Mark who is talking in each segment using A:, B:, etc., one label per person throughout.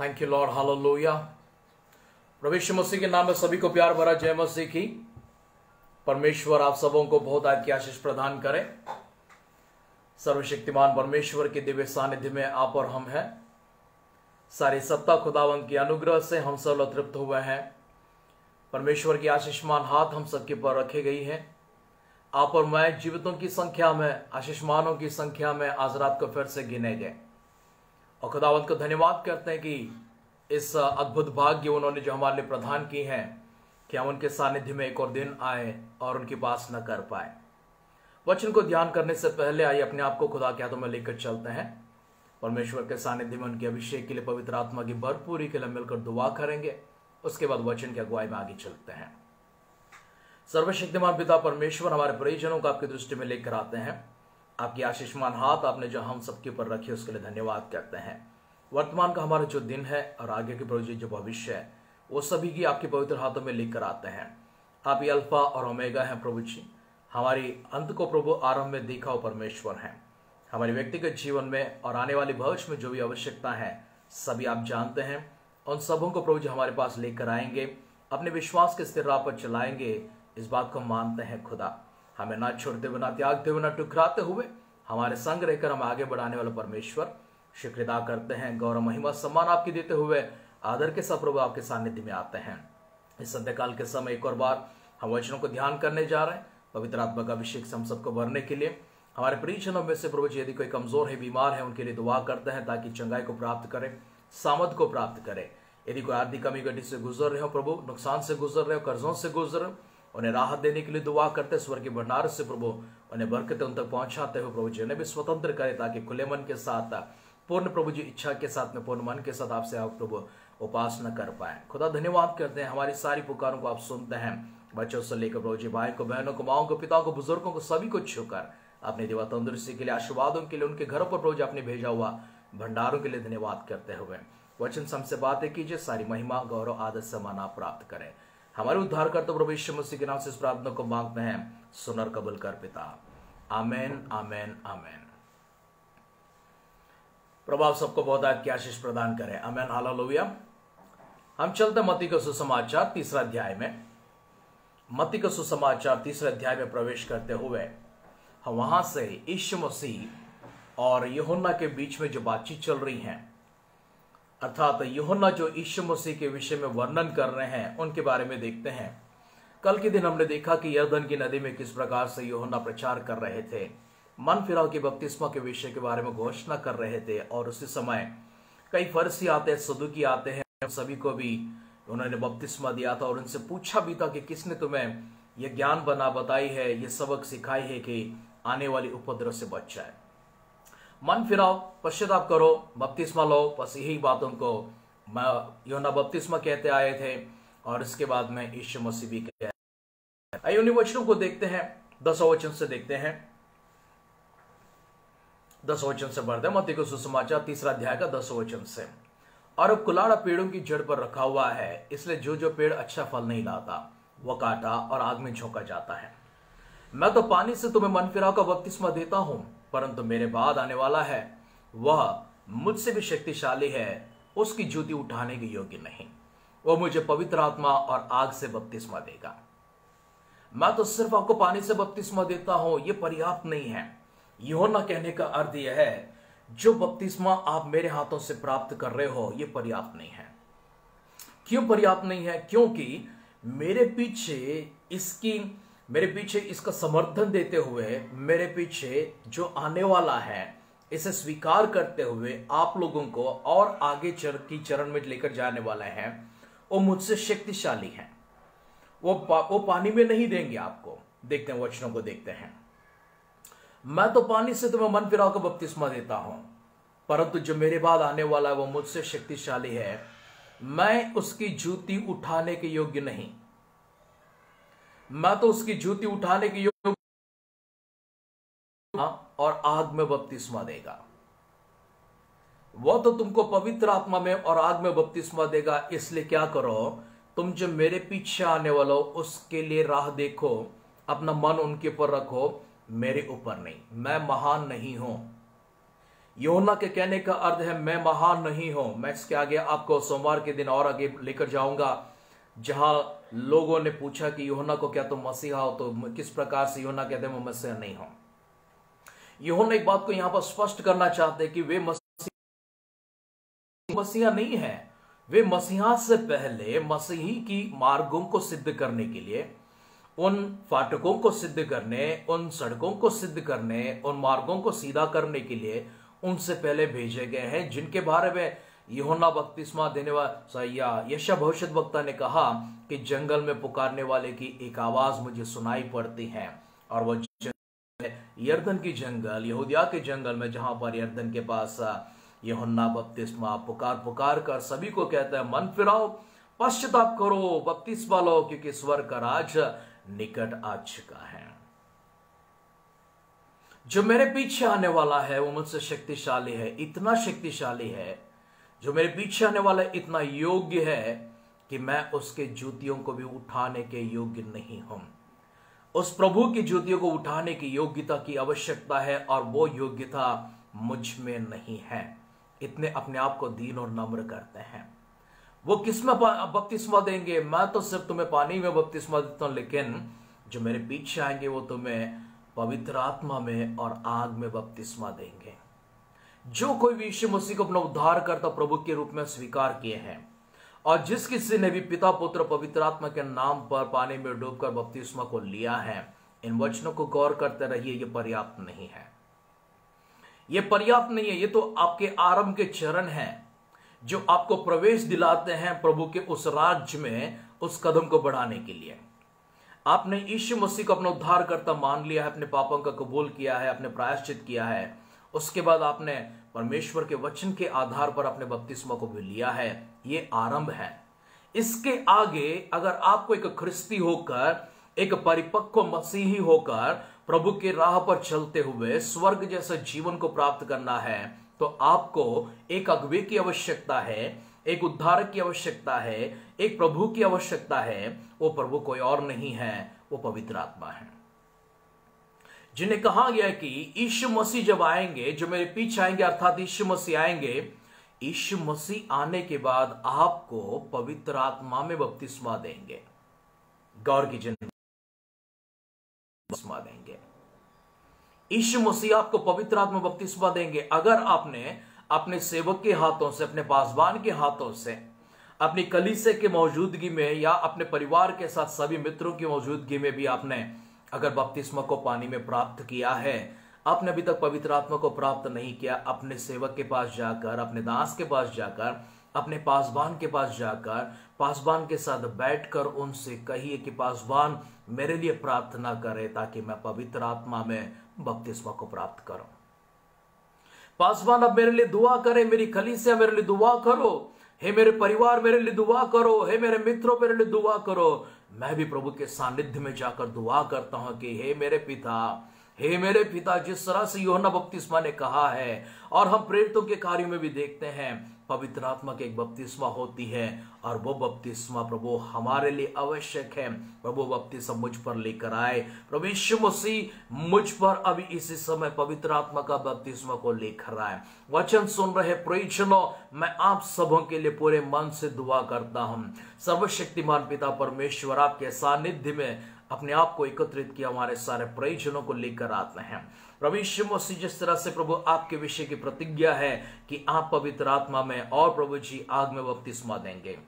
A: Thank you lord hallelujah प्रभु मसीह के नाम में सभी को प्यार भरा जय मसीह की। परमेश्वर आप सबों को बहुत आज की आशीष प्रदान करें। सर्वशक्तिमान परमेश्वर के दिव्य सानिध्य में आप और हम हैं। सारी सत्ता खुदावन के अनुग्रह से हम सब तृप्त हुए हैं। परमेश्वर की आशीषमान हाथ हम सबके पर रखे गई है। आप और मैं जीवितों की संख्या में, आशीषमानों की संख्या में आज रात को फिर से गिने गए। और खुदावंत को धन्यवाद करते हैं कि इस अद्भुत भाग्य उन्होंने जो हमारे लिए प्रदान की है, कि हम उनके सानिध्य में एक और दिन आए और उनकी पास न कर पाए। वचन को ध्यान करने से पहले आइए अपने आप को खुदा के हाथों में लेकर चलते हैं। परमेश्वर के सानिध्य में उनके अभिषेक के लिए पवित्र आत्मा की भरपूरी के लिए मिलकर दुआ करेंगे। उसके बाद वचन की अगुवाई में आगे चलते हैं। सर्वशक्तिमान पिता परमेश्वर हमारे परिजनों को आपकी दृष्टि में लेकर आते हैं। आपकी आशीषमान हाथ आपने जो हम सबके ऊपर रखे, उसके लिए धन्यवाद करते हैं। वर्तमान का हमारा जो दिन है और आगे के प्रभु जी भविष्य है, वो सभी की आपके पवित्र हाथों में लेकर आते हैं। आप ये अल्फ़ा और ओमेगा हैं प्रभु जी। हमारी अंत को प्रभु आरंभ में देखा परमेश्वर हैं। हमारे व्यक्तिगत जीवन में और आने वाले भविष्य में जो भी आवश्यकता है, सभी आप जानते हैं। उन सबों को प्रभु जी हमारे पास लेकर आएँगे, अपने विश्वास के स्थिर राह पर चलाएँगे। इस बात को मानते हैं खुदा। हमें ना छोड़ते हुए, ना त्यागते हुए, ना टुकराते हुए हमारे संग रहकर हम आगे बढ़ाने वाले परमेश्वर शुक्रिया करते हैं। गौरव, महिमा, सम्मान आपकी देते हुए आदर के सब प्रभु आपके सानिध्य में आते हैं। इस संध्याकाल के समय एक और बार हम वचनों को ध्यान करने जा रहे हैं। पवित्र आत्मा का अभिषेक हम सबको भरने के लिए। हमारे परिजनों में से प्रभु यदि कोई कमज़ोर है, बीमार है, उनके लिए दुआ करते हैं ताकि चंगाई को प्राप्त करें सामद को प्राप्त करें। यदि कोई आर्थिक कमी गड्ढी से गुजर रहे हो प्रभु, नुकसान से गुजर रहे हो, कर्जों से गुजर रहे हो उन्हें राहत देने के लिए दुआ करते स्वर्ग के भंडार से प्रभु उन्हें बरकतें उन तक पहुंचाते हुए प्रभु जी, उन्हें भी स्वतंत्र करे ताकि खुले मन के साथ, पूर्ण प्रभु जी इच्छा के साथ में पूर्ण मन के साथ आपसे आप प्रभु उपासना कर पाए। खुदा धन्यवाद करते हैं हमारी सारी पुकारों को आप सुनते हैं। बच्चों से लेकर प्रभु जी भाई को, बहनों को, माओ को, पिताओं को, बुज़ुर्गों को सभी को छूकर अपने देवा तंदुरुस्ती के लिए, आशीर्वादों के लिए, उनके घरों पर प्रभु जी आपने भेजा हुआ भंडारों के लिए धन्यवाद करते हुए। वचन से बातें कीजिए, सारी महिमा, गौरव, आदर समाना प्राप्त करें। हमारे उद्धार कर तो प्रभु मसीह के नाम से इस प्रार्थना को मांगते हैं, सुनर कबूल कर पिता। आमेन आमेन आमेन। प्रभाव सबको बहुत आज की आशीष प्रदान करें। अमेन हाला लोविया हम चलते मती का सुसमाचार तीसरा अध्याय में। मती का सुसमाचार तीसरे अध्याय में प्रवेश करते हुए हम वहाँ से ईश्व मसीह और यहुन्ना के बीच में जो बातचीत चल रही है अर्थात यहुन्ना जो ईश्व मसीह के विषय में वर्णन कर रहे हैं, उनके बारे में देखते हैं। कल के दिन हमने देखा कि यर्दन की नदी में किस प्रकार से यहुन्ना प्रचार कर रहे थे। मन फिराव के बपतिस्मा के विषय के बारे में घोषणा कर रहे थे और उसी समय कई फर्सी आते हैं, सदुकी आते हैं सभी को भी उन्होंने बपतिस्मा दिया था और उनसे पूछा भी था कि किसने तुम्हें यह ज्ञान बना बताई है ये सबक सिखाई है कि आने वाली उपद्रव से बच जाए। मन फिराओ, पश्चाताप करो, बपतिस्मा लो, बस यही बात उनको योना बपतिस्मा कहते आए थे और इसके बाद में ईश्वर मसीह भी कहते वचनों को देखते हैं, दस वचन से देखते हैं। दस वचन से बढ़ते मती को सुसमाचार, तीसरा अध्याय का दस वचन से। और अब कुलाड़ा पेड़ों की जड़ पर रखा हुआ है, इसलिए जो जो पेड़ अच्छा फल नहीं लाता, वह काटा और आग में झोंका जाता है। मैं तो पानी से तुम्हें मन फिराव का बपतिस्मा देता हूँ परंतु मेरे बाद आने वाला है। वह मुझसे भी शक्तिशाली है, उसकी जूती उठाने के योग्य नहीं। वो मुझे पवित्र आत्मा और आग से बपतिस्मा देगा। मैं तो सिर्फ़ आपको पानी से बपतिस्मा देता हूँ यह पर्याप्त नहीं है। योना कहने का अर्थ यह है, जो बपतिस्मा आप मेरे हाथों से प्राप्त कर रहे हो यह पर्याप्त नहीं है। क्यों पर्याप्त नहीं है? क्योंकि मेरे पीछे इसकी मेरे पीछे इसका समर्थन देते हुए मेरे पीछे जो आने वाला है इसे स्वीकार करते हुए आप लोगों को और आगे चर की चरण में लेकर जाने वाला है। वो मुझसे शक्तिशाली है। वो पा, वो पानी में नहीं देंगे आपको। देखते हैं वचनों को देखते हैं। मैं तो पानी से तुम्हें मन फिराव का बपतिस्मा देता हूँ। परंतु जो मेरे बाद आने वाला है वो मुझसे शक्तिशाली है। मैं उसकी जूती उठाने के योग्य नहीं। मैं तो उसकी जूती उठाने की योग और आग में बपतिस्मा देगा। वो तो तुमको पवित्र आत्मा में और आग में बपतिस्मा देगा, इसलिए क्या करो? तुम जो मेरे पीछे आने वालो, उसके लिए राह देखो, अपना मन उनके ऊपर रखो, मेरे ऊपर नहीं, मैं महान नहीं हूँ। योना के कहने का अर्थ है, मैं महान नहीं हूँ। मैं इसके आगे आपको सोमवार के दिन और आगे लेकर जाऊँगा। जहाँ लोगों ने पूछा कि योना को क्या तुम तो मसीहा हो तो किस प्रकार से योना कहते मैं मसीहा नहीं हूँ योना एक बात को यहाँ पर स्पष्ट करना चाहते कि वे मसीहा मसीहा नहीं है। वे मसीहा से पहले मसीही की मार्गों को सिद्ध करने के लिए, उन फाटकों को सिद्ध करने, उन सड़कों को सिद्ध करने, उन मार्गों को सीधा करने के लिए उनसे पहले भेजे गए हैं, जिनके बारे में यहोना बपतिस्मा देने वाला यशा भविष्य वक्ता ने कहा कि जंगल में पुकारने वाले की एक आवाज़ मुझे सुनाई पड़ती है। और वह यर्दन की जंगल, यहूदिया के जंगल में, जहाँ पर यर्दन के पास यहुन्ना बपतिस्मा पुकार पुकार कर सभी को कहता है, मन फिराओ, पश्चाताप करो, बपतिस्मा लो, क्योंकि स्वर का राज निकट आ चुका है। जो मेरे पीछे आने वाला है, वो मुझसे शक्तिशाली है, इतना शक्तिशाली है जो मेरे पीछे आने वाला इतना योग्य है कि मैं उसके जूतियों को भी उठाने के योग्य नहीं हूँ। उस प्रभु की जूतियों को उठाने की योग्यता की आवश्यकता है और वो योग्यता मुझमें नहीं है। इतने अपने आप को दीन और नम्र करते हैं। वो किसमें बपतिस्मा देंगे? मैं तो सिर्फ़ तुम्हें पानी में बपतिस्मा देता हूँ, लेकिन जो मेरे पीछे आएँगे वो तुम्हें पवित्र आत्मा में और आग में बपतिस्मा देंगे। जो कोई भी यीशु मसीह को अपना उद्धार करता प्रभु के रूप में स्वीकार किए हैं और जिस किसी ने भी पिता, पुत्र, पवित्र आत्मा के नाम पर पानी में डूबकर बपतिस्मा को लिया है, इन वचनों को गौर करते रहिए, ये पर्याप्त नहीं है। ये पर्याप्त नहीं है, ये तो आपके आरंभ के चरण हैं, जो आपको प्रवेश दिलाते हैं प्रभु के उस राज्य में, उस कदम को बढ़ाने के लिए। आपने यीशु मसीह को अपना उद्धार करता मान लिया है, अपने पापों का कबूल किया है, अपने प्रायश्चित किया है उसके बाद आपने परमेश्वर के वचन के आधार पर अपने बपतिस्मा को भी लिया है, ये आरंभ है। इसके आगे अगर आपको एक ख्रिस्ती होकर, एक परिपक्व मसीही होकर प्रभु के राह पर चलते हुए स्वर्ग जैसा जीवन को प्राप्त करना है तो आपको एक अगवे की आवश्यकता है, एक उद्धारक की आवश्यकता है, एक प्रभु की आवश्यकता है, वो प्रभु कोई और नहीं है, वो पवित्र आत्मा है। जिन्हें कहा गया कि ईशु मसीह जब आएँगे, जो मेरे पीछे आएँगे, अर्थात ईशु मसीह आएँगे ईशु मसीह आने के बाद आपको पवित्र आत्मा में बपतिस्मा देंगे। गौर की जिन बपतिस्मा देंगे। ईशु मसीह आपको पवित्र आत्मा बपतिस्मा देंगे। अगर आपने अपने सेवक के हाथों से, अपने पासवान के हाथों से, अपनी कलीसे के मौजूदगी में या अपने परिवार के साथ सभी मित्रों की मौजूदगी में भी आपने अगर बपतिस्मा को पानी में प्राप्त किया है, आपने अभी तक पवित्र आत्मा को प्राप्त नहीं किया, अपने सेवक के पास जाकर, अपने दास के पास जाकर, अपने पासबान के पास जाकर, पासबान के साथ बैठकर उनसे कहिए कि, पासबान, मेरे लिए प्रार्थना करे ताकि मैं पवित्र आत्मा में बपतिस्मा को प्राप्त करूँ। पासवान अब मेरे लिए दुआ करे, मेरी खली से मेरे लिए दुआ करो। हे मेरे परिवार मेरे लिए दुआ करो। हे मेरे मित्रों मेरे लिए दुआ करो। मैं भी प्रभु के सानिध्य में जाकर दुआ करता हूँ कि हे मेरे पिता, हे मेरे पिता, जिस तरह से योहना बपतिस्मा ने कहा है, और हम प्रेरितों के कार्यों में भी देखते हैं पवित्र आत्मा की एक बपतिस्मा होती है और वो बपतिस्मा प्रभु हमारे लिए आवश्यक है। प्रभु बपतिस्मा मुझ पर लेकर आए। प्रभु यीशु मसीह मुझ पर अभी इसी समय पवित्र आत्मा का बपतिस्मा को लेकर आए। वचन सुन रहे प्रयोजनों, मैं आप सबों के लिए पूरे मन से दुआ करता हूँ। सर्वशक्तिमान पिता परमेश्वर, आपके सानिध्य में अपने आप को एकत्रित किया हमारे सारे प्रयोजनों को लेकर आते हैं। प्रभु यीशु मसीह, जिस तरह से प्रभु आपके विषय की प्रतिज्ञा है कि आप पवित्र आत्मा में और प्रभु जी आग में बपतिस्मा देंगे।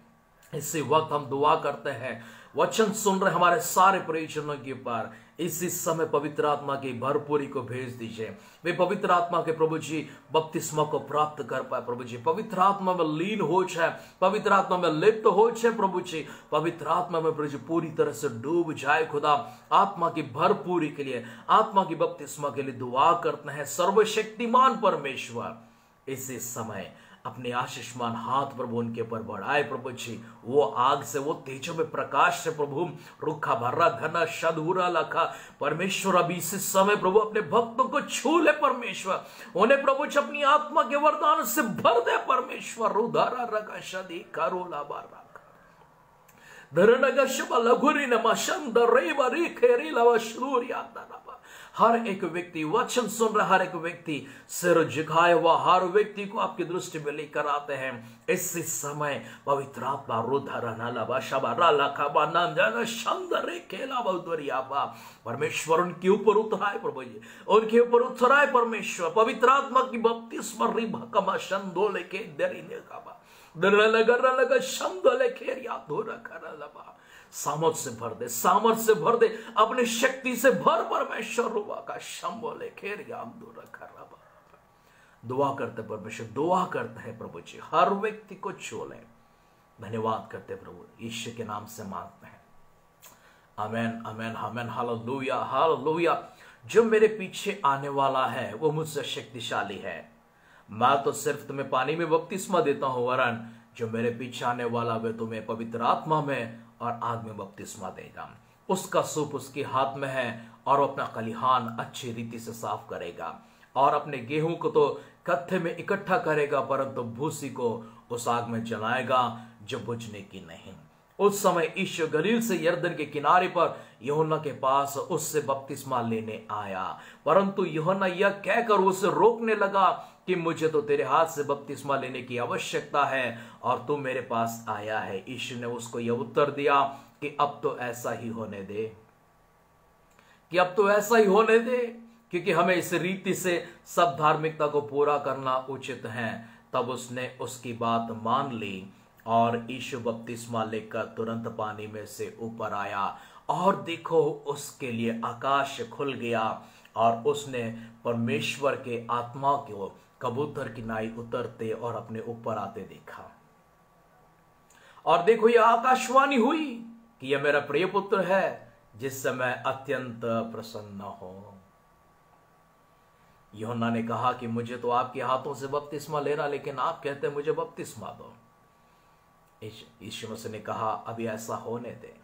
A: इसी वक्त हम दुआ करते हैं। वचन सुन रहे हमारे सारे प्रयोजनों के ऊपर इसी समय पवित्र आत्मा की भरपूरी को भेज दीजिए। वे पवित्र आत्मा के प्रभु जी, बपतिस्मा को प्राप्त कर पाए प्रभु जी। पवित्र आत्मा में लीन हो जाए। पवित्र आत्मा में लिप्त हो जाए प्रभु जी। पवित्र आत्मा में प्रभु जी पूरी तरह से डूब जाए खुदा। आत्मा की भरपूरी के लिए, आत्मा की बपतिस्मा के लिए दुआ करते हैं। सर्वशक्तिमान परमेश्वर, इसी समय अपने आशीषमान हाथ प्रभु, उनके ऊपर बढ़ाए प्रभु जी। वो आग से, वो तेजो में प्रकाश से प्रभु, रुखा भर्रा धना शदूरा लखा। परमेश्वर अभी इस समय प्रभु अपने भक्तों को छू ले परमेश्वर। उन्हें प्रभु जी अपनी आत्मा के वरदान से भर दे परमेश्वर। रुधारा रखा शदी करोला, बारा। धरणगशब लघुरी, नमा शंद रेवरी खेरी, लव श्रूरिया हर एक व्यक्ति, वचन सुन रहा हर एक व्यक्ति, सिर झुकाए हुआ हर व्यक्ति को आपकी दृष्टि में लेकर आते हैं। इसी समय पवित्र आत्मा परमेश्वर उनके ऊपर उतराए, प्रभु जी। उनके ऊपर उतराए, परमेश्वर। पवित्र आत्मा की बपतिस्मा रिभकमा शंदोले के दरी ने का सामर्थ से भर दे, सामर्थ से भर दे, अपनी शक्ति से भर परमेश्वर रुआ का शंबोले खेर दुआ करते परमेश्वर, दुआ करते हैं प्रभु जी, हर व्यक्ति को छोले धन्यवाद करते प्रभु ईश्वर के नाम से मांगते हैं। Amen amen amen hallelujah hallelujah. जो मेरे पीछे आने वाला है, वो मुझसे शक्तिशाली है। मैं तो सिर्फ़ तुम्हें पानी में बपतिस्मा देता हूँ, वरन जो मेरे पीछे आने वाला वे तुम्हें पवित्र आत्मा में और आग में बपतिस्मा देगा। उसका सूप उसके हाथ में है और वो अपना खलिहान अच्छी रीति से साफ़ करेगा। और अपने गेहूँ को तो कत्थे में इकट्ठा करेगा, परंतु भूसी को उस आग में जलाएगा जो बुझने की नहीं। उस समय ईश्वर गलील से यर्दन के किनारे पर यहोना के पास उससे बपतिस्मा लेने आया। परंतु यहोना यह कहकर उसे रोकने लगा कि मुझे तो तेरे हाथ से बपतिस्मा लेने की आवश्यकता है और तू मेरे पास आया है। ईश्वर ने उसको यह उत्तर दिया कि अब तो ऐसा ही होने दे। कि अब तो ऐसा ही होने दे, क्योंकि हमें इस रीति से सब धार्मिकता को पूरा करना उचित है। तब उसने उसकी बात मान ली और ईशु बपतिस्मा लेकर तुरंत पानी में से ऊपर आया और देखो, उसके लिए आकाश खुल गया और उसने परमेश्वर के आत्मा को कबूतर की नाई उतरते और अपने ऊपर आते देखा। और देखो, यह आकाशवाणी हुई कि यह मेरा प्रिय पुत्र है जिससे मैं अत्यंत प्रसन्न हूँ। योना ने कहा कि मुझे तो आपके हाथों से बपतिस्मा लेना, लेकिन आप कहते मुझे बपतिस्मा दो। यीशु मसीह ने कहा अभी ऐसा होने दे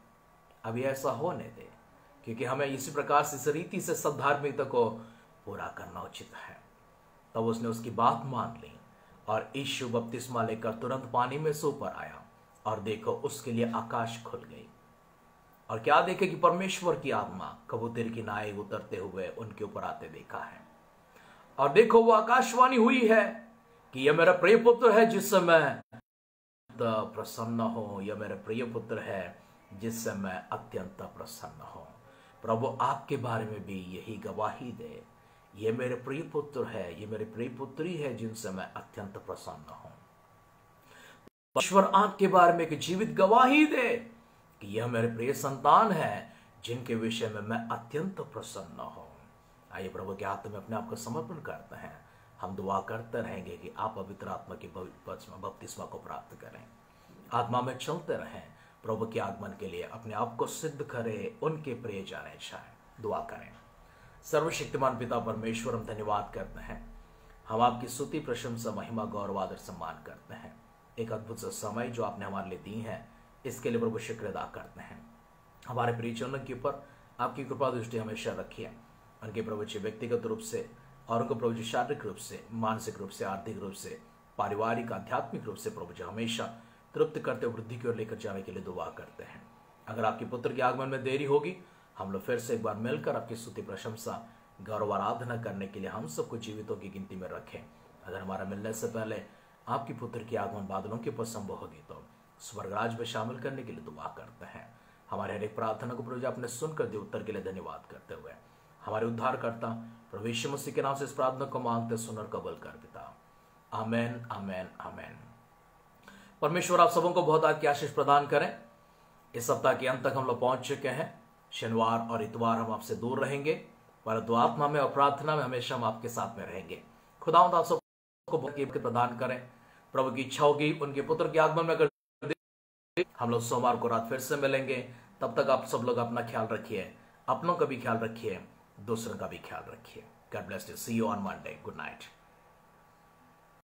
A: अभी ऐसा होने दे, क्योंकि हमें इसी प्रकार से इस रीति से सब धार्मिकता को पूरा करना उचित है। तब उसने उसकी बात मान ली और ईशु बपतिस्मा लेकर तुरंत पानी में से ऊपर आया और देखो उसके लिए आकाश खुल गई। और क्या देखे कि परमेश्वर की आत्मा कबूतर की नाई उतरते हुए उनके ऊपर आते देखा है। और देखो वो आकाशवाणी हुई है कि यह मेरा प्रिय पुत्र है जिस समय प्रसन्न हो, यह मेरा प्रिय पुत्र है जिससे मैं अत्यंत प्रसन्न हूँ। प्रभु आपके बारे में भी यही गवाही दे। ये मेरे प्रिय पुत्र है, ये मेरी प्रिय पुत्री है जिनसे मैं अत्यंत प्रसन्न हूँ। ईश्वर आपके बारे में एक जीवित गवाही दे कि यह मेरे प्रिय संतान है, जिनके विषय में मैं अत्यंत प्रसन्न हूँ। आइए प्रभु के हाथ में अपने आप को समर्पण करते हैं। हम दुआ करते रहेंगे कि आप पवित्र आत्मा की बपतिस्मा को प्राप्त करें। आत्मा में चलते रहें। प्रभु के आगमन के लिए अपने आप को सिद्ध करें, उनके प्रिय जाने चाहे दुआ करें। सर्वशक्तिमान पिता परमेश्वर हम धन्यवाद करते हैं। हम आपकी स्तुति, प्रशंसा, महिमा, गौरव, आदर, सम्मान करते हैं। एक अद्भुत समय जो आपने हमारे लिए दी है, इसके लिए प्रभु शुक्र अदा करते हैं। हमारे प्रियजनों के ऊपर आपकी कृपा दृष्टि हमेशा रखिए। उनके प्रभु जी व्यक्तिगत रूप से और उनको प्रभु जी शारीरिक रूप से, मानसिक रूप से, आर्थिक रूप से, पारिवारिक, आध्यात्मिक रूप से प्रभु जी हमेशा तृप्त करते, वृद्धि की ओर लेकर जाने के लिए दुआ करते हैं। अगर आपके पुत्र के आगमन में देरी होगी हम लोग फिर से एक बार मिलकर आपकी स्तुति, प्रशंसा, गौरव, आराधना करने के लिए हम सबको जीवितों की गिनती में रखें। अगर हमारा मिलने से पहले आपकी पुत्र की आगमन बादलों के ऊपर संभव होगी तो स्वर्गराज में शामिल करने के लिए दुआ करते हैं। हमारे हर एक प्रार्थना को प्रभु आपने सुनकर दिए उत्तर के लिए धन्यवाद करते हुए। हमारे उद्धार करता प्रवेश मसीह के नाम से इस प्रार्थना को मांगते सुनर कबल कर पिता आमेन आमेन आमेन। परमेश्वर, आप सबों को बहुत आपकी आशीष प्रदान करें। इस सप्ताह के अंत तक हम लोग पहुँच चुके हैं। शनिवार और इतवार हम आपसे दूर रहेंगे। पर आत्मा में और प्रार्थना में हमेशा हम आपके साथ में रहेंगे। खुदा आप सबको प्रदान करें। प्रभु की इच्छा होगी, उनके पुत्र के आगमन में अगर हम लोग सोमवार को रात फिर से मिलेंगे। तब तक आप सब लोग अपना ख्याल रखिए, अपनों का भी ख्याल रखिए, दूसरों का भी ख्याल रखिए। God bless you see you on Monday good night